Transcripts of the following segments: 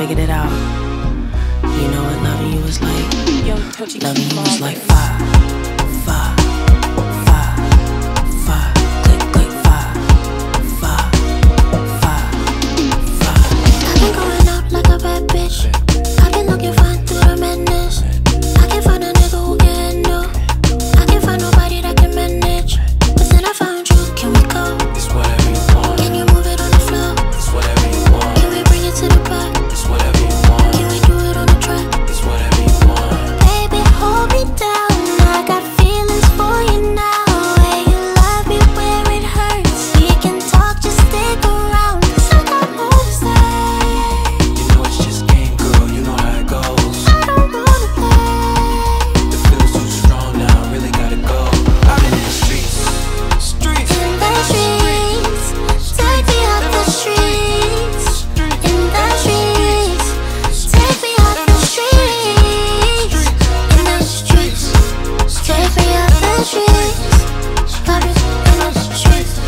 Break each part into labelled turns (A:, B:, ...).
A: figured it out. You know what loving you was like? Yo, Loving you was like fire. the streets, garbage the streets.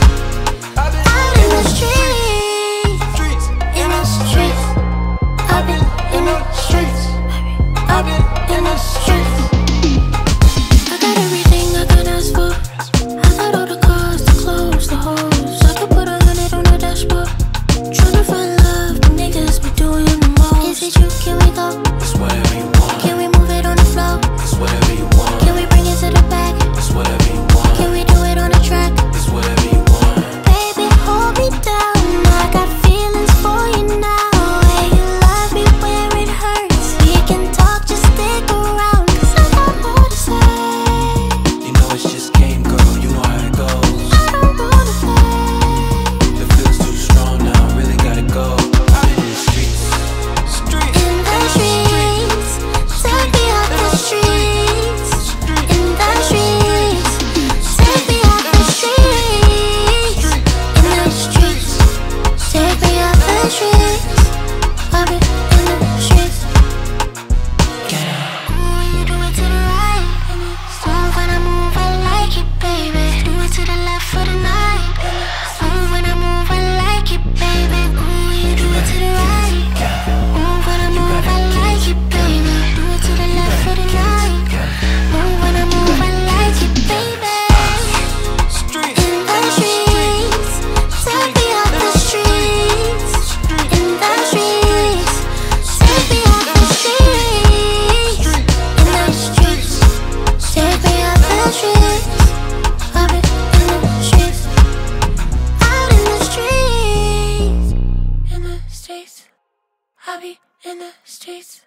B: I be in the streets.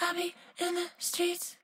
B: I be in the streets.